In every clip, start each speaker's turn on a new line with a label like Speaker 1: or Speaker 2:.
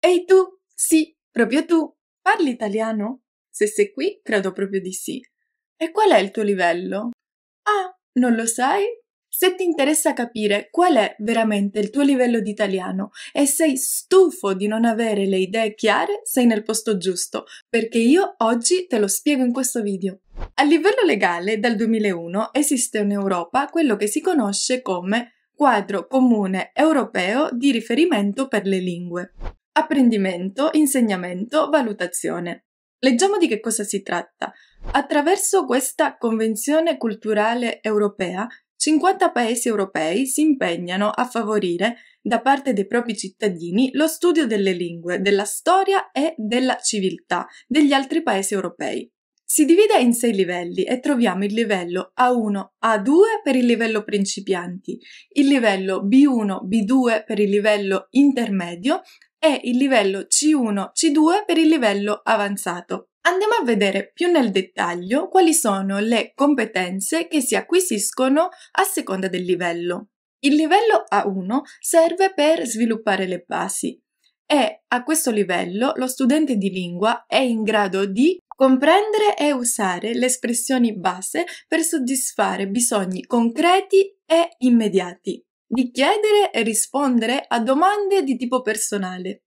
Speaker 1: Ehi tu, sì, proprio tu, parli italiano? Se sei qui, credo proprio di sì. E qual è il tuo livello? Ah, non lo sai? Se ti interessa capire qual è veramente il tuo livello di italiano e sei stufo di non avere le idee chiare, sei nel posto giusto, perché io oggi te lo spiego in questo video. A livello legale, dal 2001 esiste in Europa quello che si conosce come quadro comune europeo di riferimento per le lingue. Apprendimento, insegnamento, valutazione. Leggiamo di che cosa si tratta. Attraverso questa Convenzione culturale europea, 50 paesi europei si impegnano a favorire, da parte dei propri cittadini, lo studio delle lingue, della storia e della civiltà degli altri paesi europei. Si divide in sei livelli e troviamo il livello A1, A2 per il livello principianti, il livello B1, B2 per il livello intermedio e il livello C1, C2 per il livello avanzato. Andiamo a vedere più nel dettaglio quali sono le competenze che si acquisiscono a seconda del livello. Il livello A1 serve per sviluppare le basi e a questo livello lo studente di lingua è in grado di comprendere e usare le espressioni base per soddisfare bisogni concreti e immediati di chiedere e rispondere a domande di tipo personale,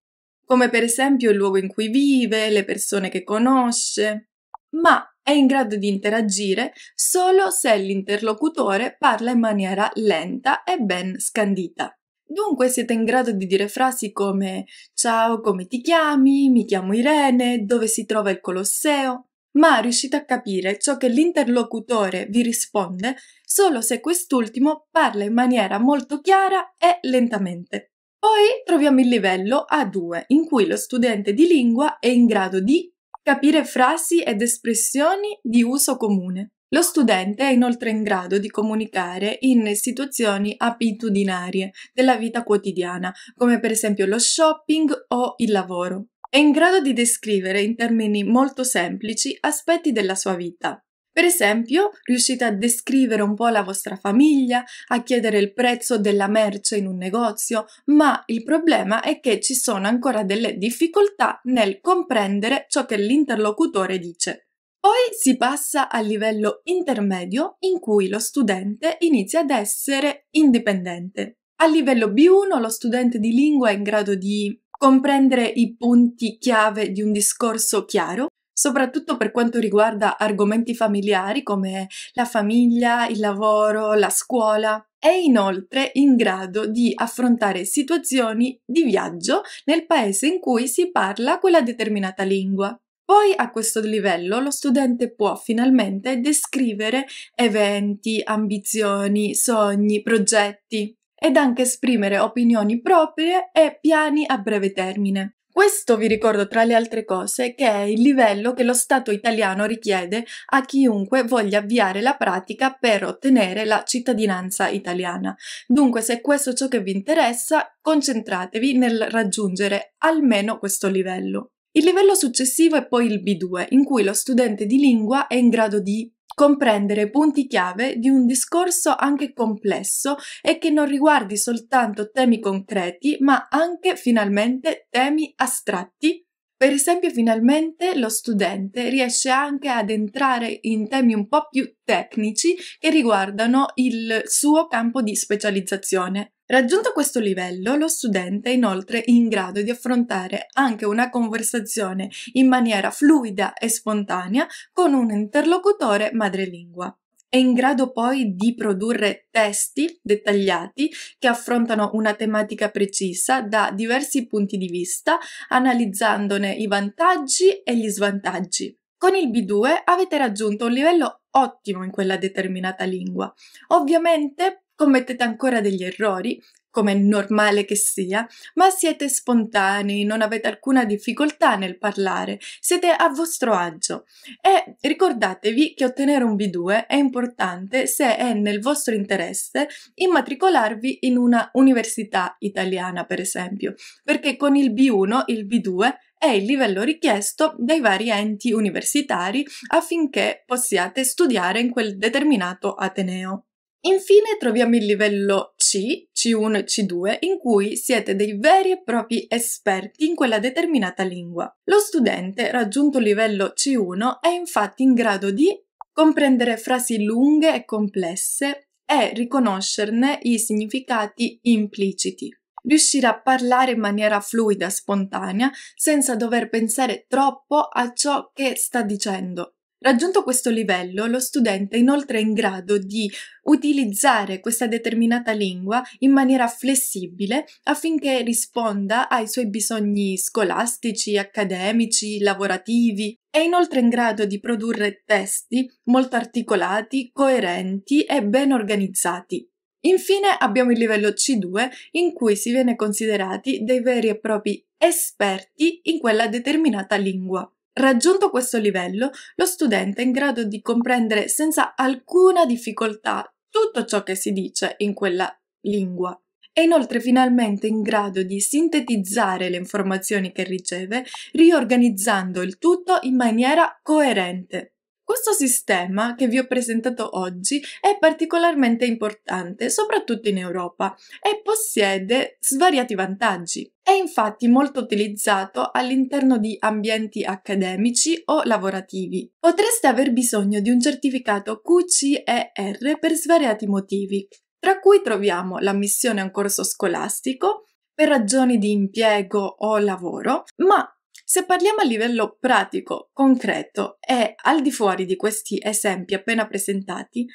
Speaker 1: come per esempio il luogo in cui vive, le persone che conosce, ma è in grado di interagire solo se l'interlocutore parla in maniera lenta e ben scandita. Dunque siete in grado di dire frasi come Ciao, come ti chiami? Mi chiamo Irene, dove si trova il Colosseo? Ma riuscite a capire ciò che l'interlocutore vi risponde solo se quest'ultimo parla in maniera molto chiara e lentamente. Poi troviamo il livello A2, in cui lo studente di lingua è in grado di capire frasi ed espressioni di uso comune. Lo studente è inoltre in grado di comunicare in situazioni abitudinarie della vita quotidiana, come per esempio lo shopping o il lavoro. È in grado di descrivere in termini molto semplici aspetti della sua vita. Per esempio, riuscite a descrivere un po' la vostra famiglia, a chiedere il prezzo della merce in un negozio, ma il problema è che ci sono ancora delle difficoltà nel comprendere ciò che l'interlocutore dice. Poi si passa al livello intermedio in cui lo studente inizia ad essere indipendente. A livello B1 lo studente di lingua è in grado di comprendere i punti chiave di un discorso chiaro, soprattutto per quanto riguarda argomenti familiari come la famiglia, il lavoro, la scuola. È inoltre in grado di affrontare situazioni di viaggio nel paese in cui si parla quella determinata lingua. Poi a questo livello lo studente può finalmente descrivere eventi, ambizioni, sogni, progetti ed anche esprimere opinioni proprie e piani a breve termine. Questo vi ricordo tra le altre cose che è il livello che lo Stato italiano richiede a chiunque voglia avviare la pratica per ottenere la cittadinanza italiana. Dunque, se questo è ciò che vi interessa, concentratevi nel raggiungere almeno questo livello. Il livello successivo è poi il B2, in cui lo studente di lingua è in grado di comprendere punti chiave di un discorso anche complesso e che non riguardi soltanto temi concreti, ma anche finalmente temi astratti. Per esempio, finalmente lo studente riesce anche ad entrare in temi un po' più tecnici che riguardano il suo campo di specializzazione. Raggiunto questo livello, lo studente è inoltre in grado di affrontare anche una conversazione in maniera fluida e spontanea con un interlocutore madrelingua. È in grado poi di produrre testi dettagliati che affrontano una tematica precisa da diversi punti di vista, analizzandone i vantaggi e gli svantaggi. Con il B2 avete raggiunto un livello ottimo in quella determinata lingua. Ovviamente commettete ancora degli errori, come è normale che sia, ma siete spontanei, non avete alcuna difficoltà nel parlare, siete a vostro agio. E ricordatevi che ottenere un B2 è importante se è nel vostro interesse immatricolarvi in una università italiana, per esempio, perché con il B1 il B2 è il livello richiesto dai vari enti universitari affinché possiate studiare in quel determinato ateneo. Infine troviamo il livello C, C1 e C2, in cui siete dei veri e propri esperti in quella determinata lingua. Lo studente, raggiunto il livello C1, è infatti in grado di comprendere frasi lunghe e complesse e riconoscerne i significati impliciti. Riuscire a parlare in maniera fluida, spontanea, senza dover pensare troppo a ciò che sta dicendo. Raggiunto questo livello, lo studente è inoltre in grado di utilizzare questa determinata lingua in maniera flessibile affinché risponda ai suoi bisogni scolastici, accademici, lavorativi. È inoltre in grado di produrre testi molto articolati, coerenti e ben organizzati. Infine abbiamo il livello C2 in cui si viene considerati dei veri e propri esperti in quella determinata lingua. Raggiunto questo livello, lo studente è in grado di comprendere senza alcuna difficoltà tutto ciò che si dice in quella lingua. È inoltre finalmente in grado di sintetizzare le informazioni che riceve, riorganizzando il tutto in maniera coerente. Questo sistema che vi ho presentato oggi è particolarmente importante, soprattutto in Europa, e possiede svariati vantaggi. È infatti molto utilizzato all'interno di ambienti accademici o lavorativi. Potreste aver bisogno di un certificato QCER per svariati motivi, tra cui troviamo l'ammissione a un corso scolastico, per ragioni di impiego o lavoro, ma se parliamo a livello pratico, concreto e al di fuori di questi esempi appena presentati,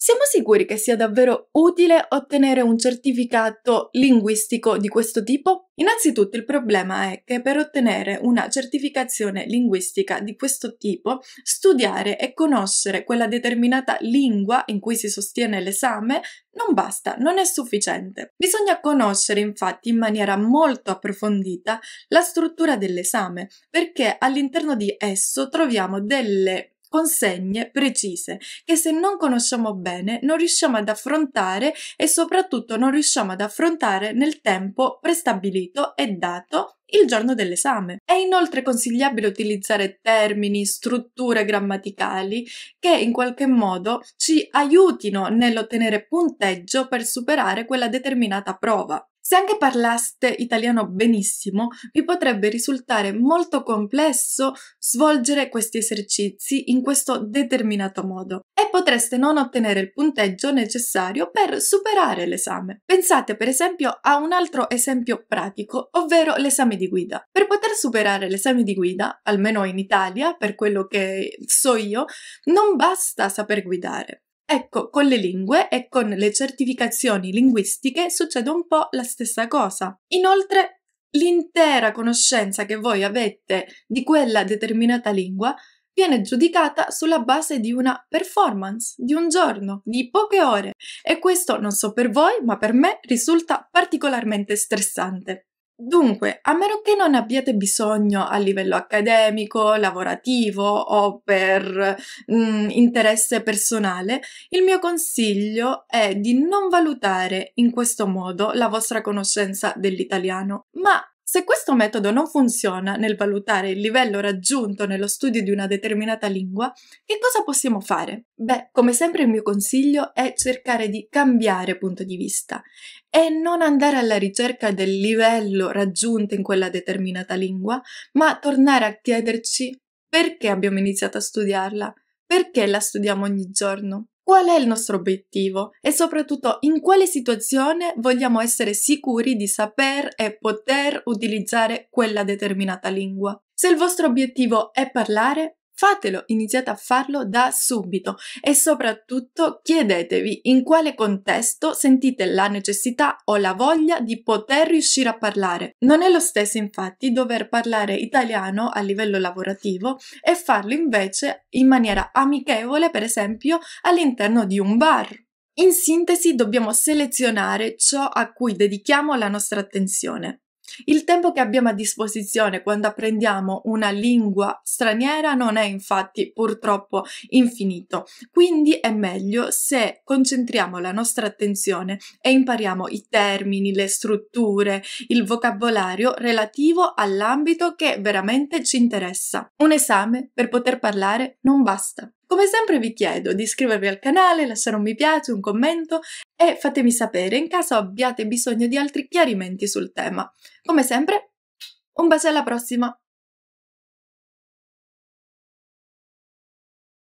Speaker 1: siamo sicuri che sia davvero utile ottenere un certificato linguistico di questo tipo? Innanzitutto il problema è che per ottenere una certificazione linguistica di questo tipo, studiare e conoscere quella determinata lingua in cui si sostiene l'esame non basta, non è sufficiente. Bisogna conoscere infatti in maniera molto approfondita la struttura dell'esame, perché all'interno di esso troviamo delle consegne precise che se non conosciamo bene non riusciamo ad affrontare e soprattutto non riusciamo ad affrontare nel tempo prestabilito e dato il giorno dell'esame. È inoltre consigliabile utilizzare termini, strutture grammaticali che in qualche modo ci aiutino nell'ottenere punteggio per superare quella determinata prova. Se anche parlaste italiano benissimo, vi potrebbe risultare molto complesso svolgere questi esercizi in questo determinato modo e potreste non ottenere il punteggio necessario per superare l'esame. Pensate per esempio a un altro esempio pratico, ovvero l'esame di guida. Per poter superare l'esame di guida, almeno in Italia, per quello che so io, non basta saper guidare. Ecco, con le lingue e con le certificazioni linguistiche succede un po' la stessa cosa. Inoltre, l'intera conoscenza che voi avete di quella determinata lingua viene giudicata sulla base di una performance, di un giorno, di poche ore. E questo non so per voi, ma per me risulta particolarmente stressante. Dunque, a meno che non abbiate bisogno a livello accademico, lavorativo o per mm, interesse personale, il mio consiglio è di non valutare in questo modo la vostra conoscenza dell'italiano, ma se questo metodo non funziona nel valutare il livello raggiunto nello studio di una determinata lingua, che cosa possiamo fare? Beh, come sempre il mio consiglio è cercare di cambiare punto di vista e non andare alla ricerca del livello raggiunto in quella determinata lingua, ma tornare a chiederci perché abbiamo iniziato a studiarla, perché la studiamo ogni giorno, qual è il nostro obiettivo e soprattutto in quale situazione vogliamo essere sicuri di saper e poter utilizzare quella determinata lingua. Se il vostro obiettivo è parlare, Fatelo, iniziate a farlo da subito e soprattutto chiedetevi in quale contesto sentite la necessità o la voglia di poter riuscire a parlare. Non è lo stesso infatti dover parlare italiano a livello lavorativo e farlo invece in maniera amichevole, per esempio, all'interno di un bar. In sintesi dobbiamo selezionare ciò a cui dedichiamo la nostra attenzione. Il tempo che abbiamo a disposizione quando apprendiamo una lingua straniera non è infatti purtroppo infinito, quindi è meglio se concentriamo la nostra attenzione e impariamo i termini, le strutture, il vocabolario relativo all'ambito che veramente ci interessa. Un esame per poter parlare non basta. Come sempre vi chiedo di iscrivervi al canale, lasciare un mi piace, un commento e fatemi sapere in caso abbiate bisogno di altri chiarimenti sul tema. Come sempre, un bacio alla prossima!